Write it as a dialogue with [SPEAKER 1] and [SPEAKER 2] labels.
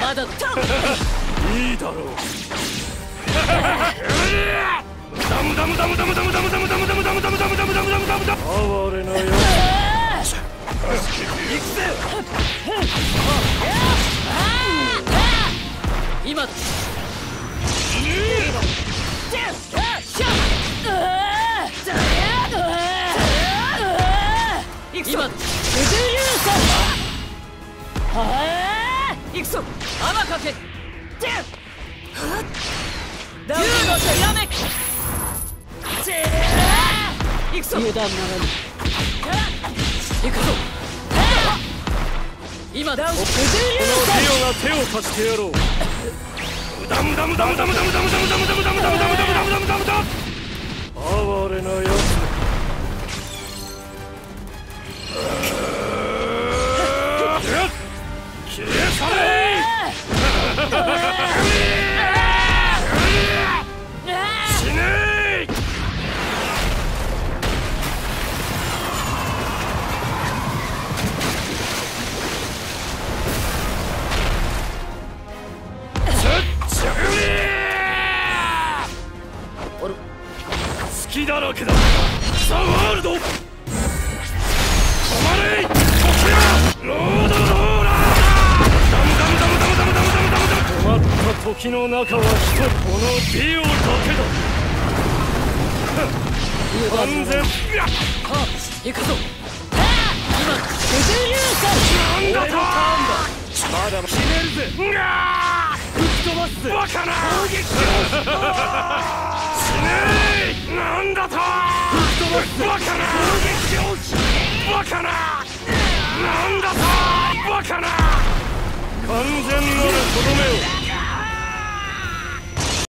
[SPEAKER 1] まだ。
[SPEAKER 2] いいだろうダムダムダムダムダムダムダムダムダムダムダムダムダムダムダムダムダム哀れなよ行くぜ
[SPEAKER 1] 今だ今だ行くぞ天かけダウンのひらめく行くぞ油断ならぬ行くぞ今だ
[SPEAKER 2] このディオが手を貸してやろう。ダムダムダムダムダムダムダムダムダムダムダムダムダムダムダムダム哀さ時の中は一人このディオだ。けだ完全。
[SPEAKER 1] 行くぞ。
[SPEAKER 2] なんだとまだ決めるぜ。うわー吹き飛ばすぜ。バカな。攻撃死ねーな。んだと吹き飛ばすバカな攻撃バカな。なんだと。バカな。完全なるとど